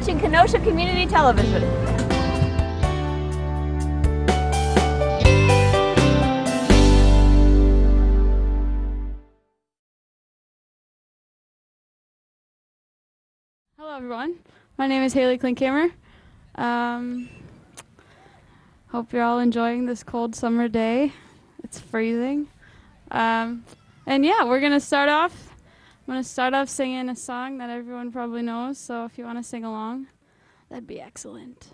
watching Kenosha Community Television. Hello, everyone. My name is Haley Klinkhammer. Um, hope you're all enjoying this cold summer day. It's freezing. Um, and yeah, we're going to start off. I'm going to start off singing a song that everyone probably knows. So if you want to sing along, that'd be excellent.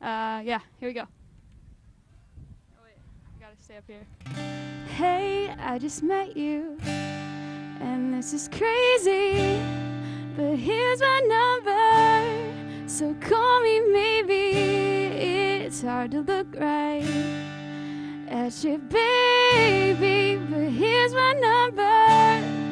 Uh, yeah, here we go. Oh, wait. I got to stay up here. Hey, I just met you. And this is crazy. But here's my number, so call me maybe. It's hard to look right at your baby, but here's my number,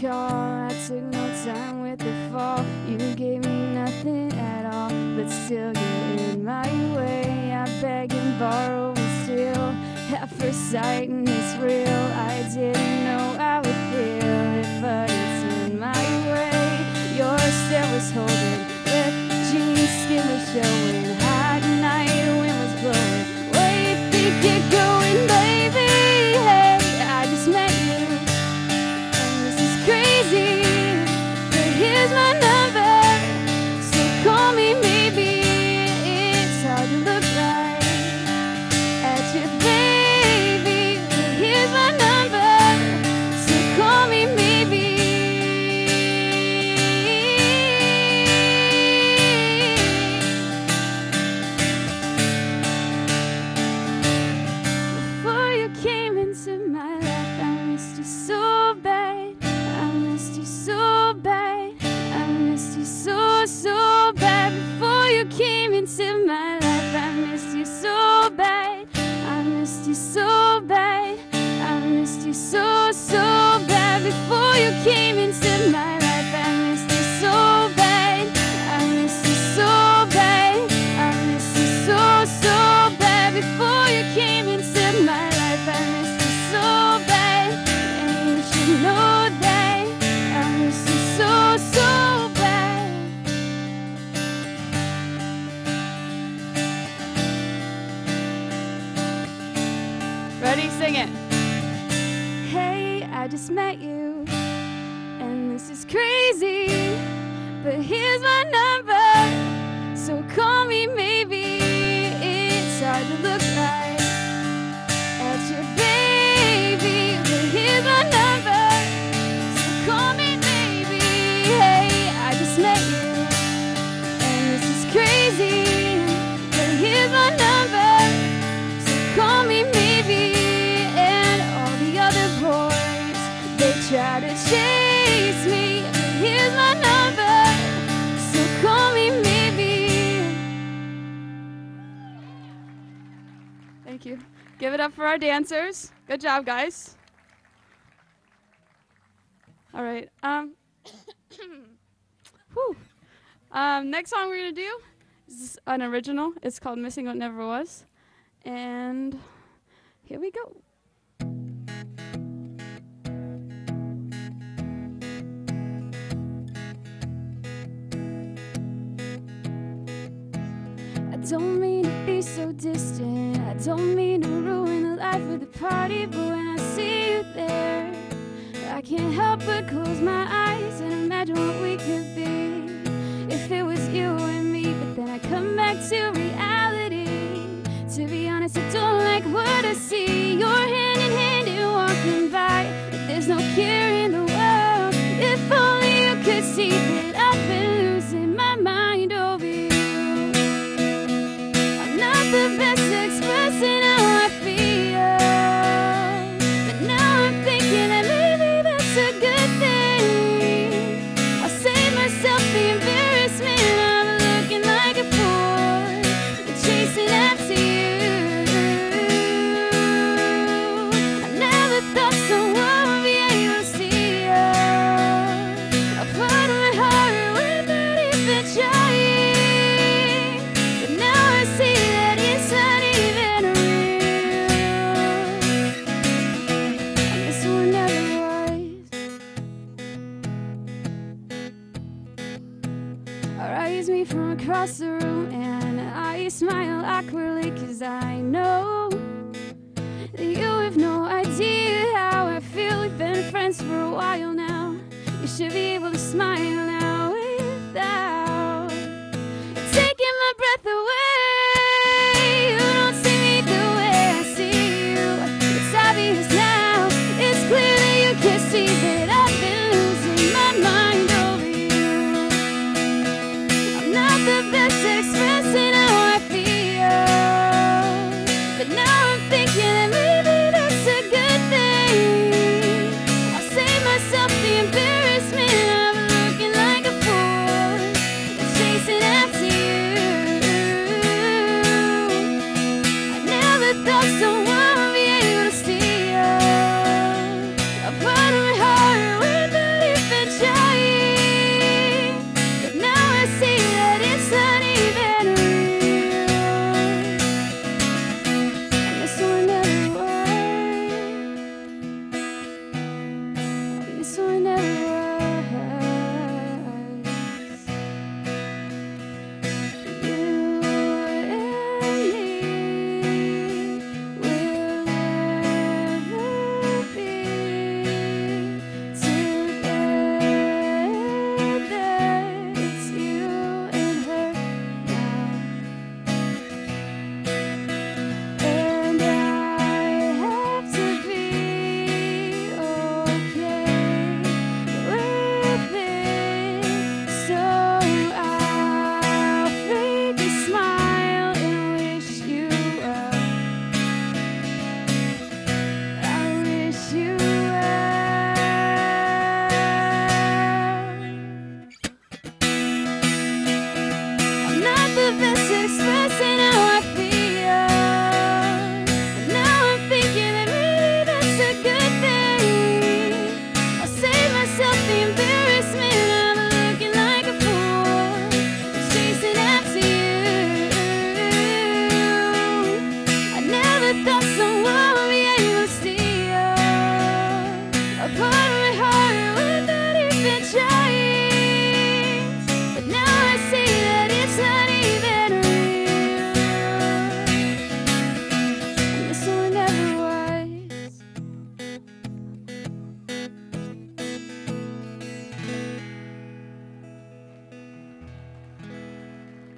Time met you, our dancers. Good job, guys. All right. Um, whew. Um, next song we're gonna do is an original. It's called "Missing What Never Was," and here we go. don't mean to be so distant. I don't mean to ruin the life of the party, but when I see you there, I can't help but close my eyes and imagine what we could be if it was you and me. But then I come back to reality. To be honest, I don't like what I see. You're hand in hand and walking by. But there's no cure in the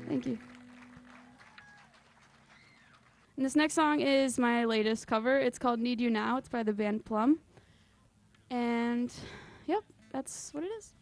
Thank you. And this next song is my latest cover. It's called Need You Now. It's by the band Plumb. And yep, that's what it is.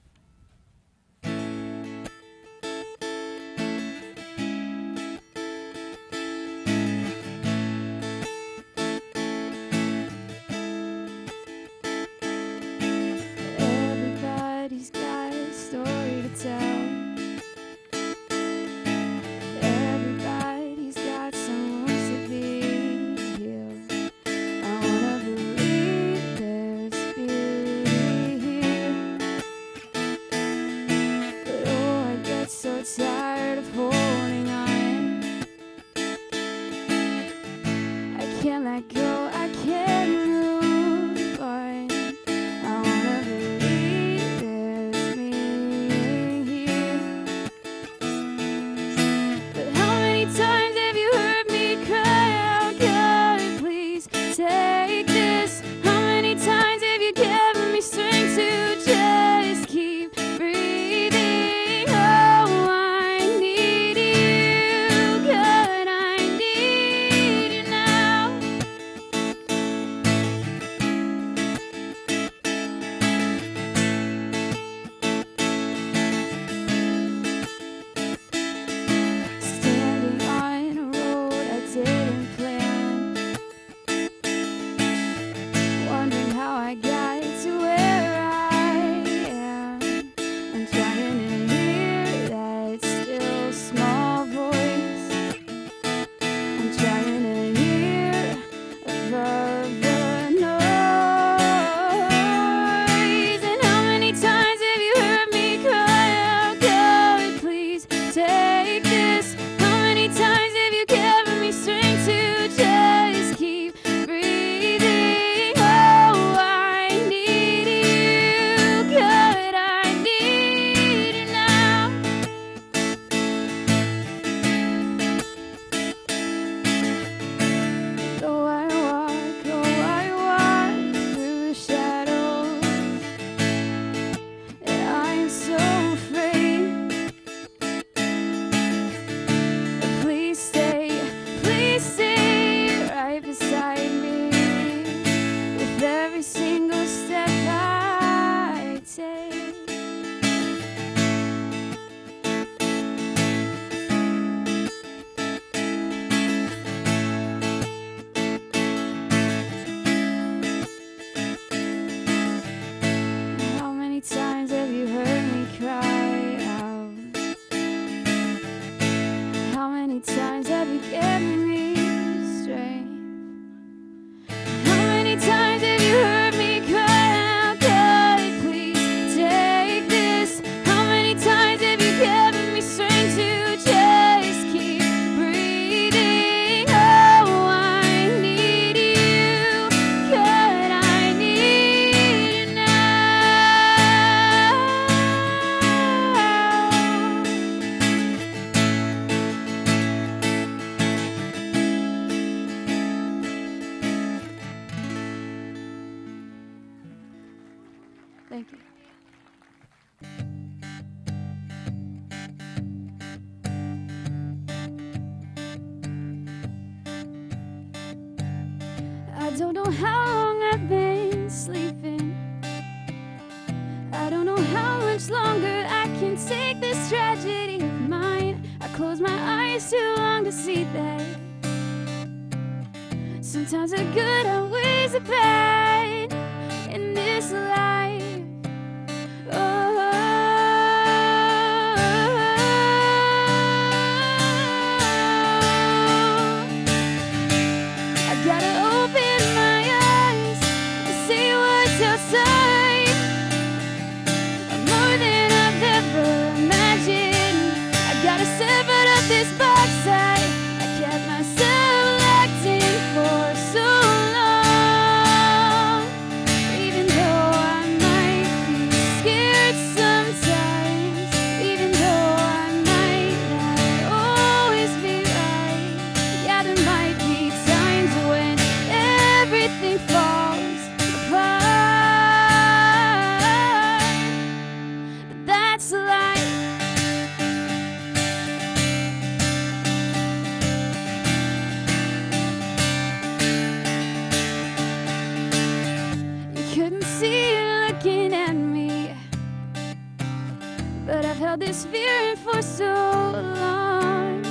But I've held this feeling for so long.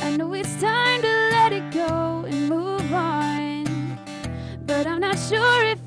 I know it's time to let it go and move on. But I'm not sure if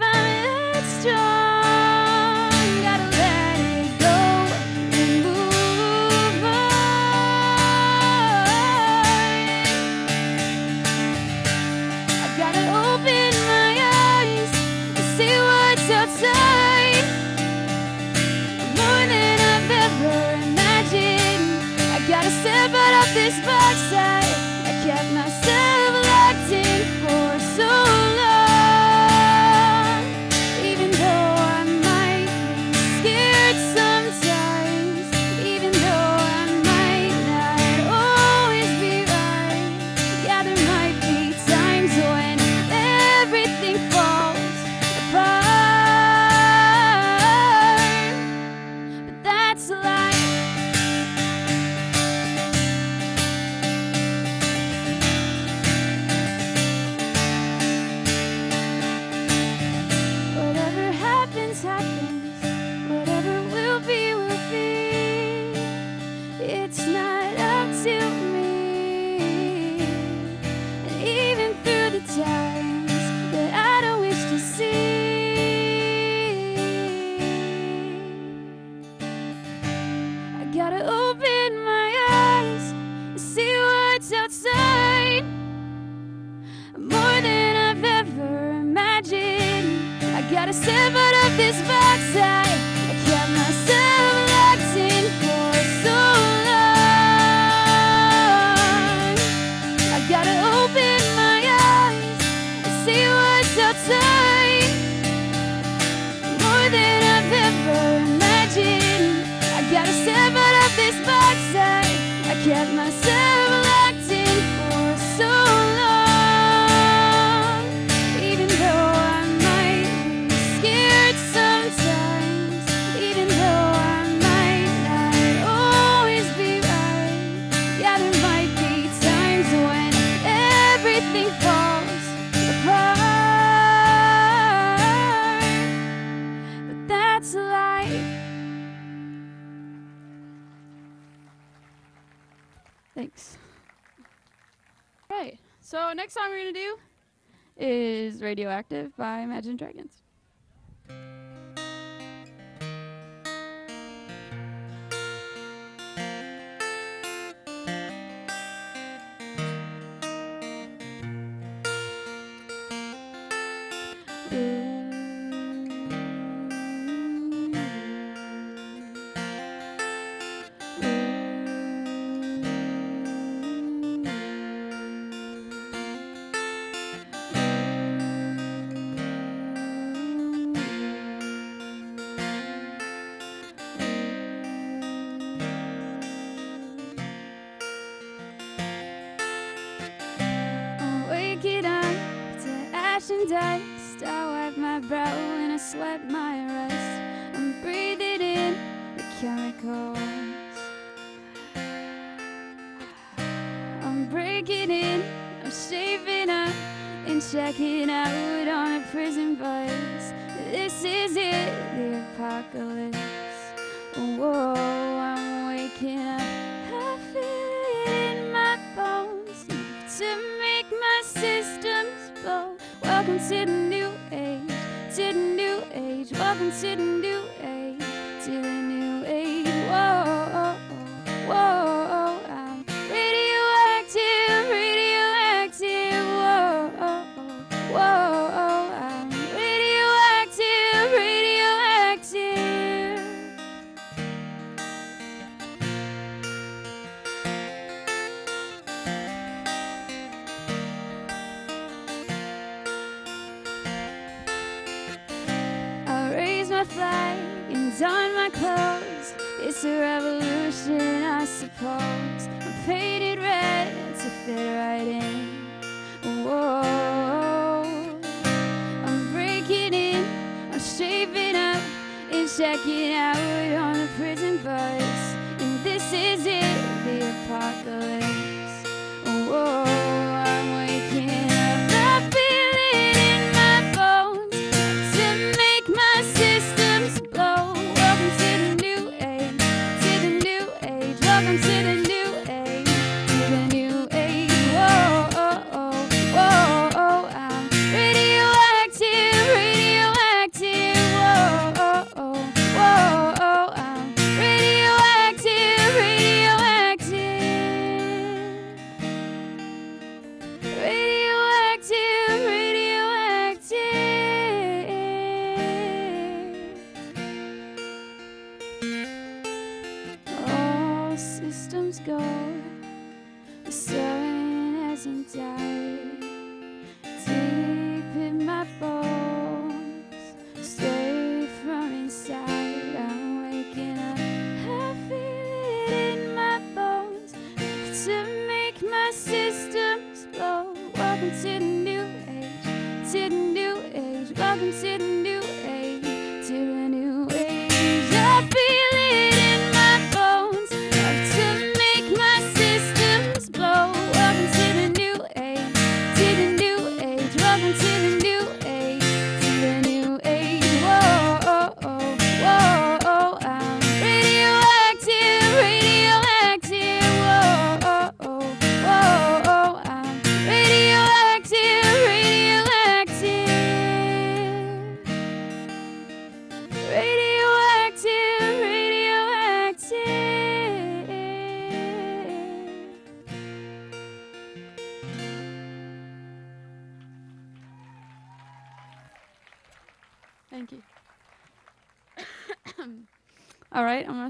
is Radioactive by Imagine Dragons. I'm breaking in, I'm saving up and checking out on a prison bus. This is it, the apocalypse. Whoa, I'm waking up. I feel it in my bones to make my systems blow. Welcome to the new age, to the new age. Welcome to the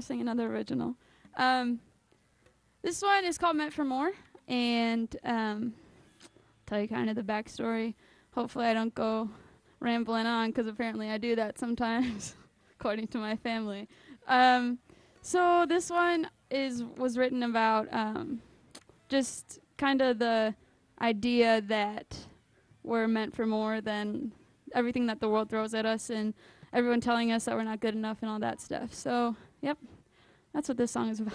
sing another original. Um, this one is called "Meant for More," and um, tell you kind of the backstory. Hopefully, I don't go rambling on because apparently I do that sometimes, according to my family. Um, so this one is was written about um, just kind of the idea that we're meant for more than everything that the world throws at us and everyone telling us that we're not good enough and all that stuff. So, yep, that's what this song is about.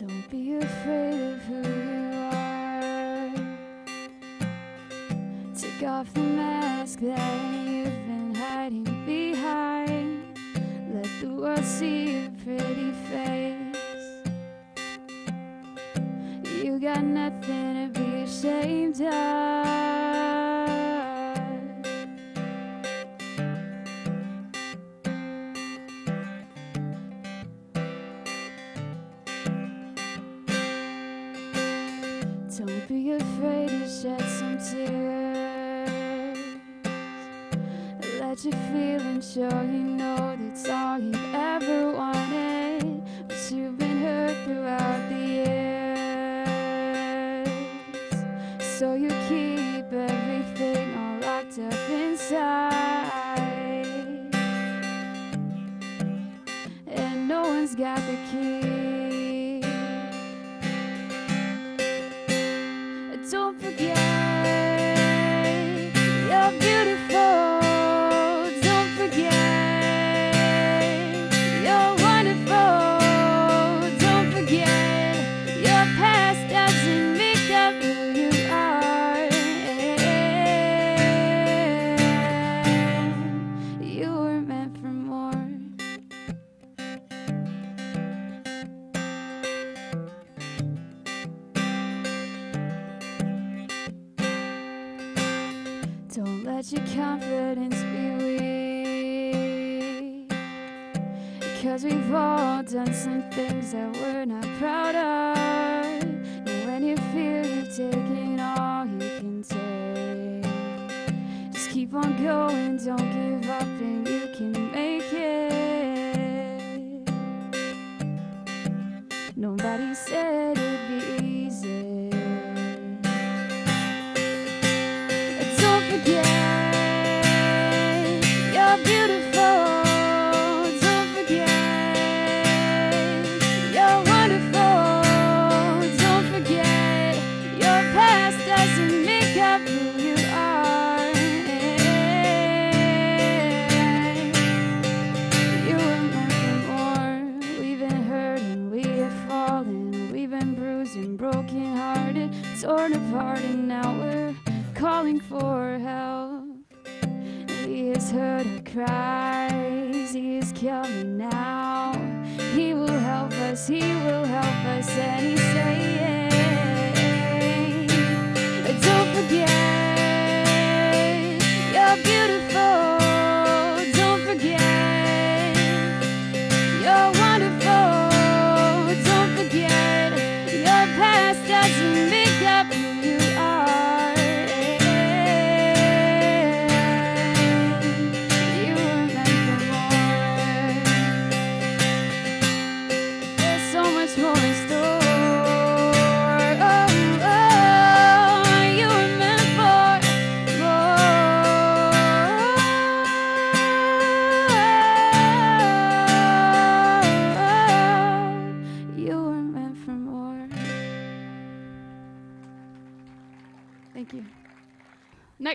Don't be afraid of who you are. Take off the mask that nothing to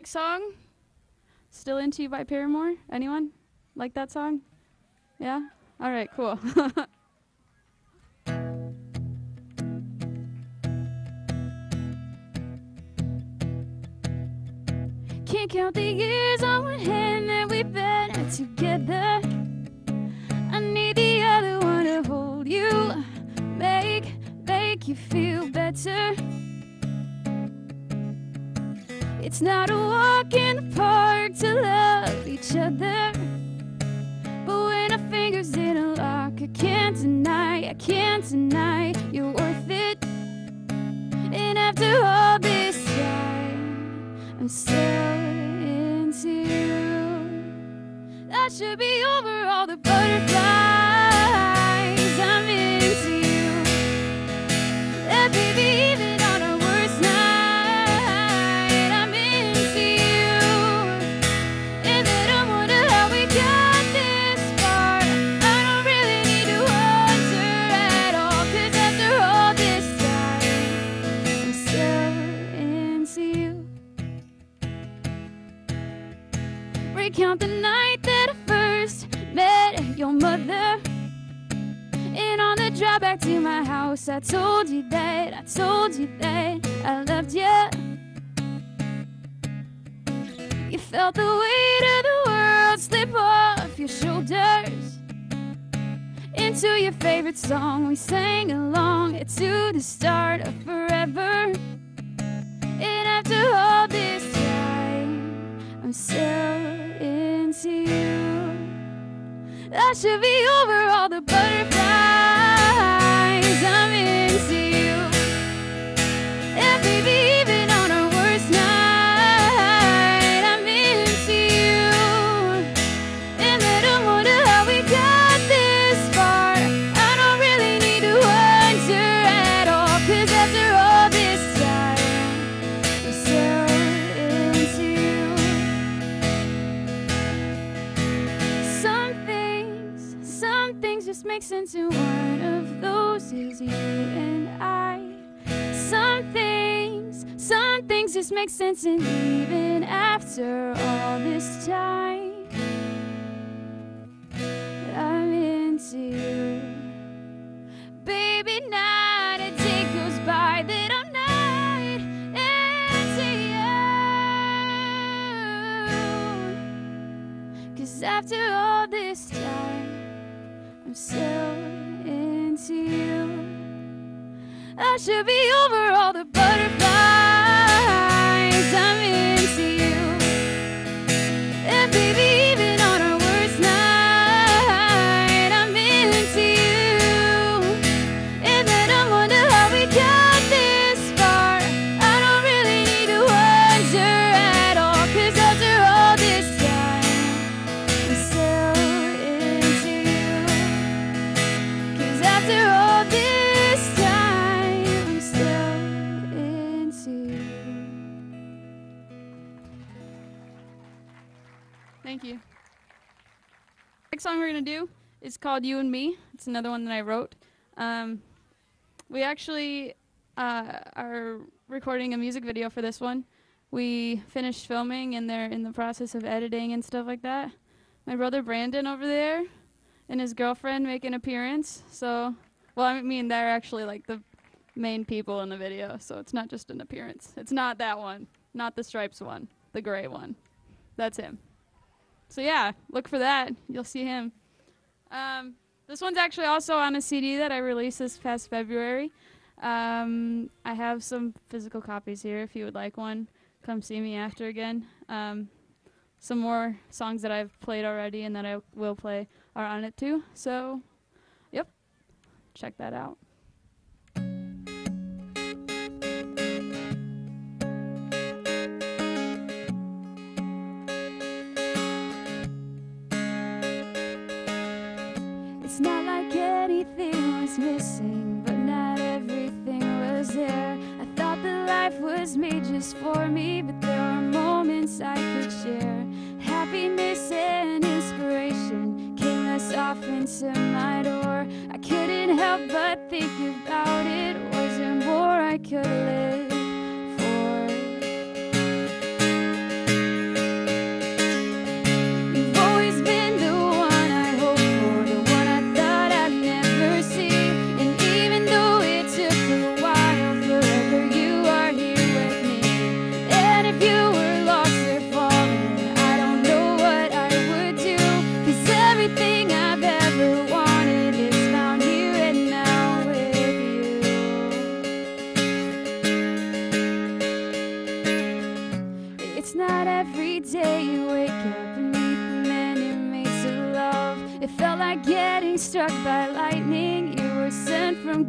Song, Still Into You by Paramore. Anyone like that song? Yeah? All right, cool. Can't count the years on one hand that we've been together. I need the other one to hold you, make make you feel better. It's not a walk in the park to love each other. But when our fingers in a lock, I can't deny, I can't deny you're worth it. And after all this time, I'm still into you. That should be over all the butterflies. The night that I first met your mother. And on the drive back to my house, I told you that, I told you that I loved you. You felt the weight of the world slip off your shoulders. Into your favorite song, we sang along to the start of forever. And after all this time, I'm still into you. That should be over all the butterflies. I'm into you. And baby, make sense, and one of those is you and I. Some things, some things just make sense, and even after all this time, I'm into you. Baby, not a day goes by that I'm not into you. Cause after all this time, I'm into you. I should be over all the butterflies. We're gonna do is called "You and Me." It's another one that I wrote. Um, we actually uh, are recording a music video for this one. We finished filming and they're in the process of editing and stuff like that. My brother Brandon over there and his girlfriend make an appearance. So, well, I mean, they're actually like the main people in the video. So it's not just an appearance. It's not that one, not the stripes one, the gray one. That's him. So yeah, look for that. You'll see him. Um, this one's actually also on a CD that I released this past February. Um, I have some physical copies here if you would like one. Come see me after again. Um, some more songs that I've played already and that I will play are on it too. So, yep, check that out. Missing, but not everything was there. I thought that life was made just for me, but there are moments I could share. Happiness and inspiration came as often to my door. I couldn't help but think about it. Was there more I could live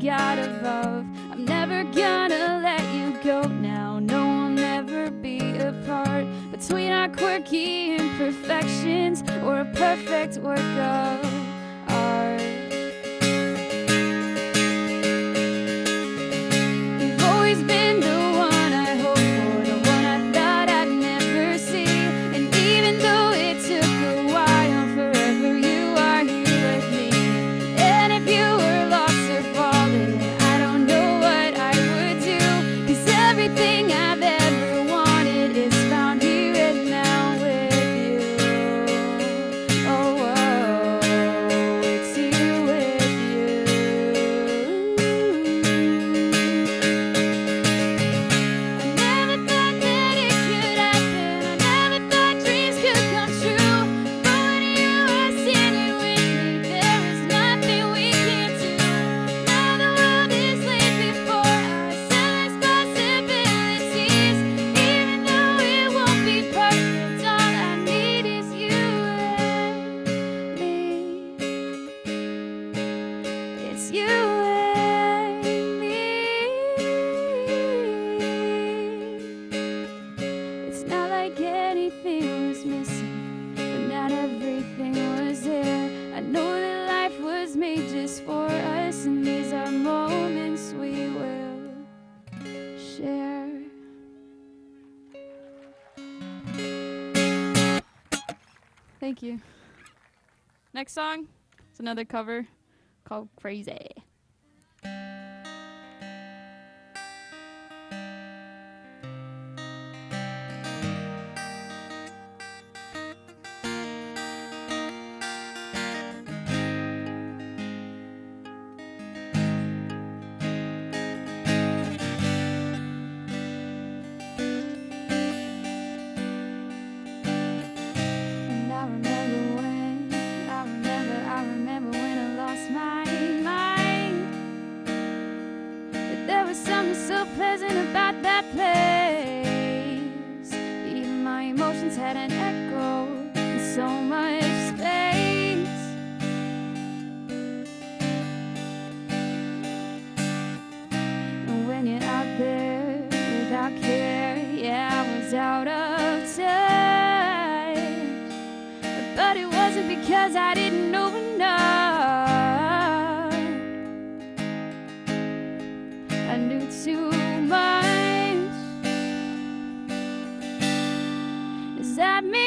God above. I'm never gonna let you go now. No, we'll never be apart. Between our quirky imperfections or a perfect work of art. Thank you. Next song is another cover called Crazy.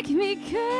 Make me crazy?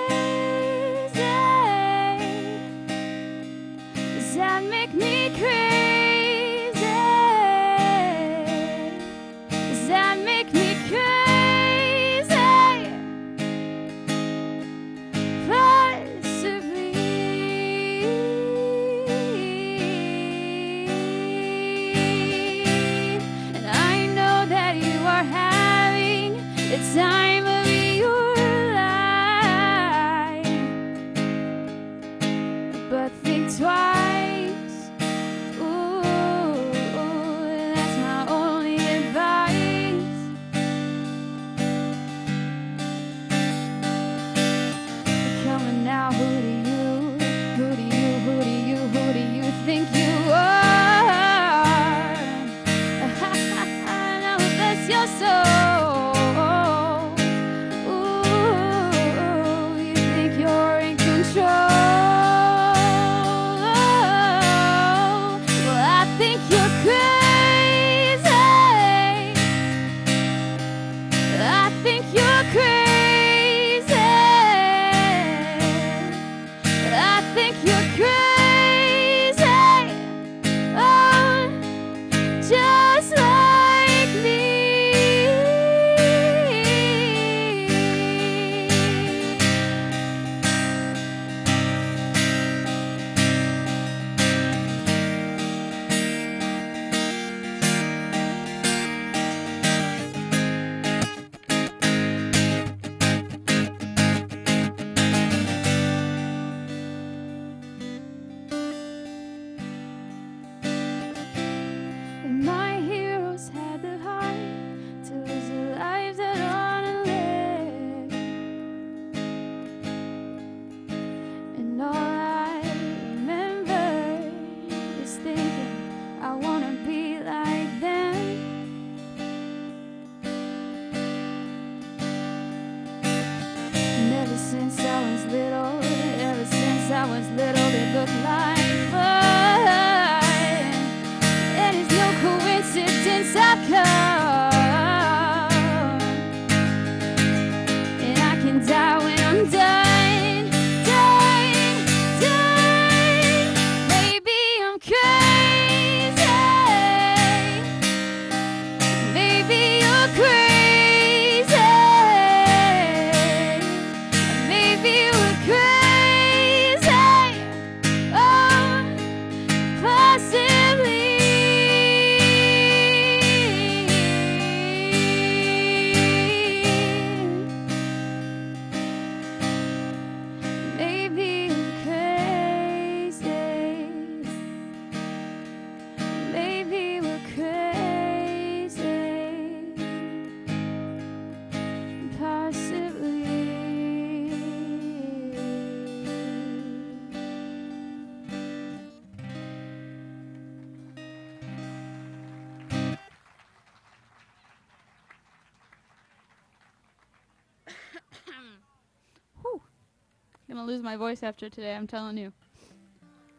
Gonna lose my voice after today, I'm telling you.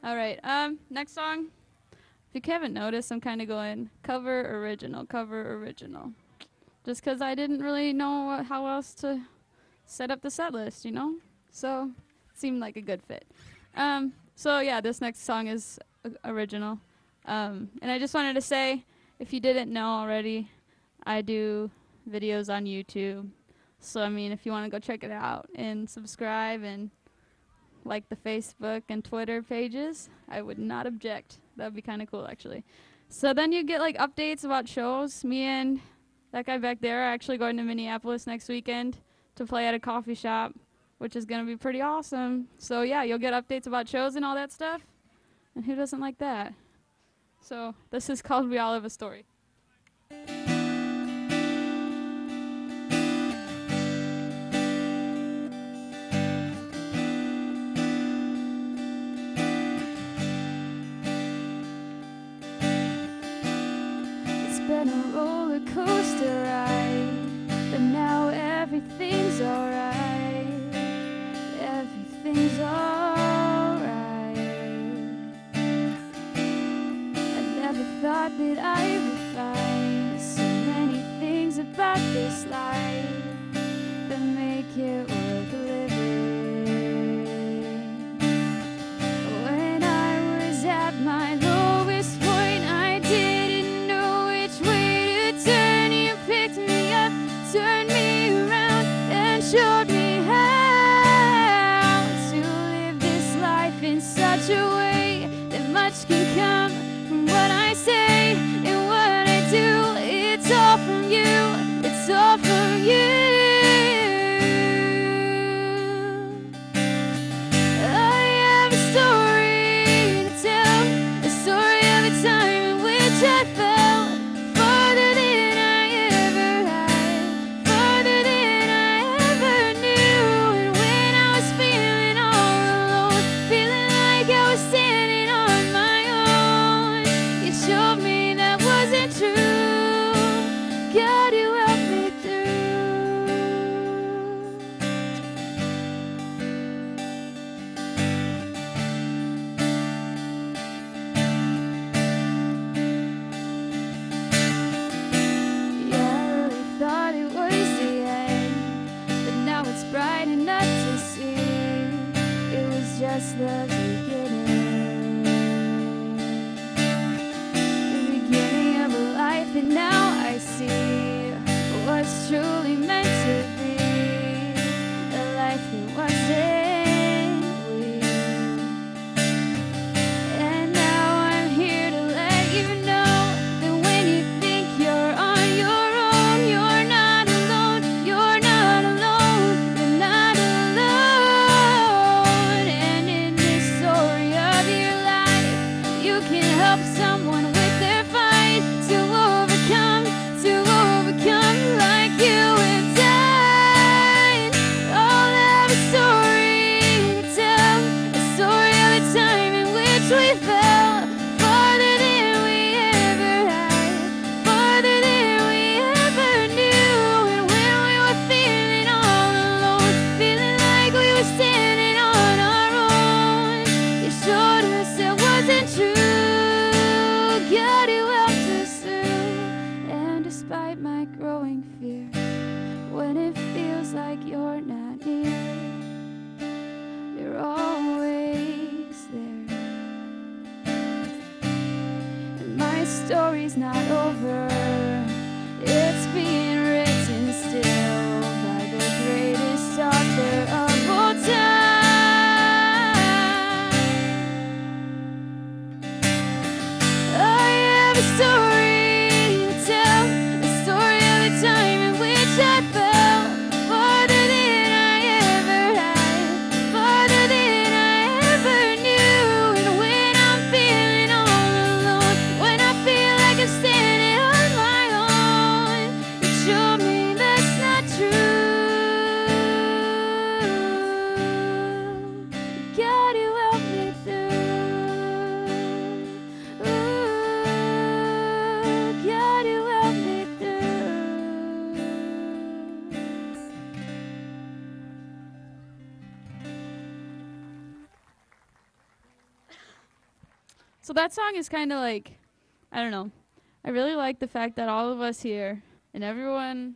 All right, um, next song. If you haven't noticed, I'm kind of going cover original, cover original. Just because I didn't really know how else to set up the set list, you know? So, seemed like a good fit. Um, so, yeah, this next song is uh, original. Um, and I just wanted to say, if you didn't know already, I do videos on YouTube. So, I mean, if you want to go check it out and subscribe and like the Facebook and Twitter pages, I would not object. That would be kind of cool, actually. So then you get like updates about shows. Me and that guy back there are actually going to Minneapolis next weekend to play at a coffee shop, which is going to be pretty awesome. So yeah, you'll get updates about shows and all that stuff. And who doesn't like that? So this is called We All Have a Story. Everything's alright. Everything's alright. I never thought that I would find so many things about this life. So that song is kind of like, I don't know. I really like the fact that all of us here and everyone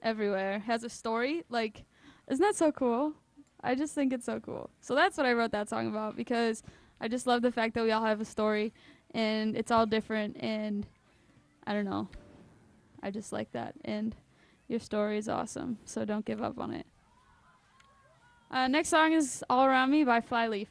everywhere has a story. Like, isn't that so cool? I just think it's so cool. So that's what I wrote that song about because I just love the fact that we all have a story and it's all different and I don't know. I just like that. And your story is awesome, so don't give up on it. Uh, next song is All Around Me by Flyleaf.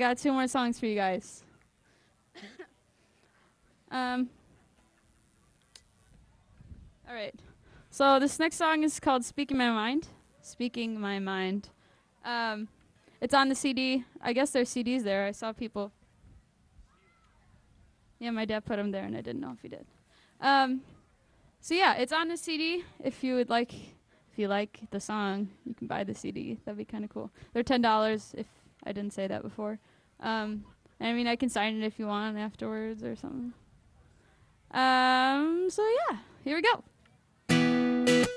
got two more songs for you guys. um, all right. So this next song is called "Speaking My Mind." Speaking my mind. Um, it's on the CD. I guess there's CDs there. I saw people. Yeah, my dad put them there, and I didn't know if he did. Um, so yeah, it's on the CD. If you would like, if you like the song, you can buy the CD. That'd be kind of cool. They're ten dollars. If I didn't say that before. Um, I mean, I can sign it if you want afterwards or something. Um, so yeah, here we go.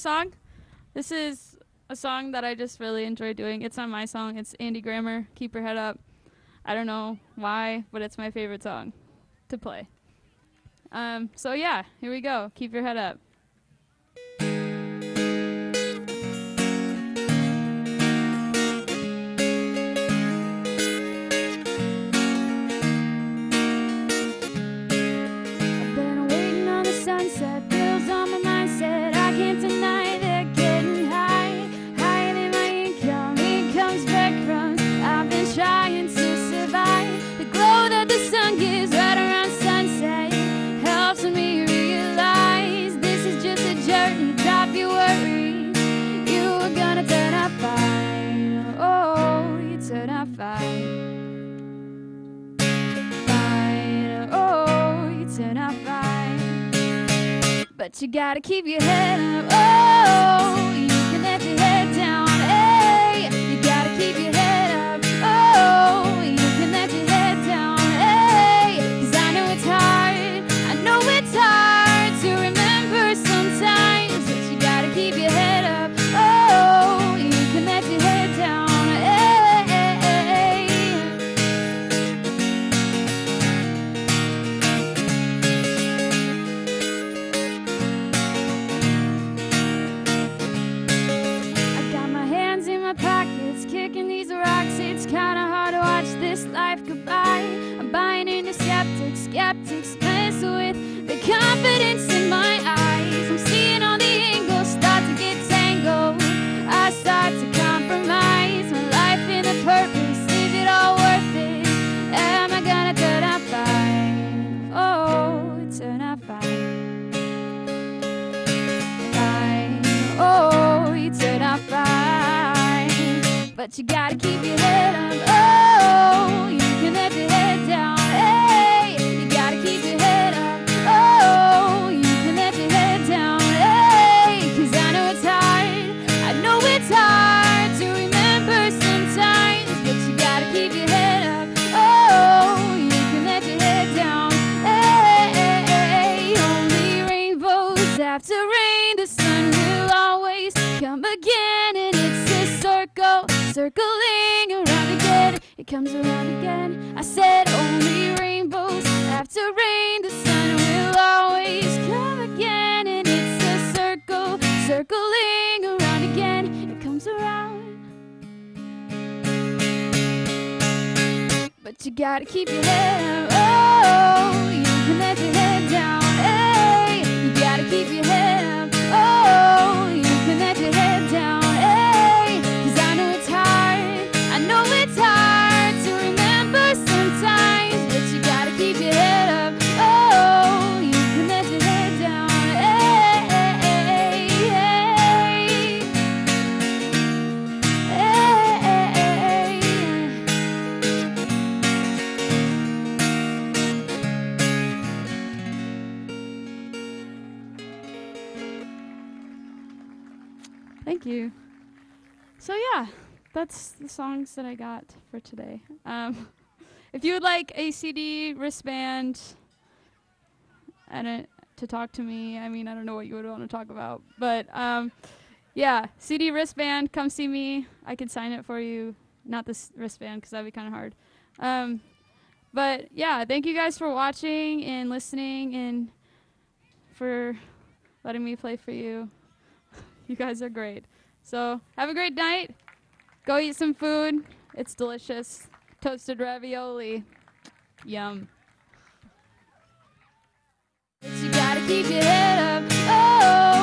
song. This is a song that I just really enjoy doing. It's not my song. It's Andy Grammer, Keep Your Head Up. I don't know why, but it's my favorite song to play. Um, so yeah, here we go. Keep your head up. But you gotta keep your head up. Oh. But you gotta keep your head up. Oh, you can let your head down. Thank you. So yeah, that's the songs that I got for today. Um, if you would like a CD, wristband, and a, to talk to me, I mean, I don't know what you would want to talk about, but um, yeah, CD, wristband, come see me. I can sign it for you. Not this wristband because that'd be kind of hard. Um, but yeah, thank you guys for watching and listening and for letting me play for you. You guys are great. So have a great night. Go eat some food. It's delicious. Toasted ravioli. Yum. But you gotta keep your head up. Oh.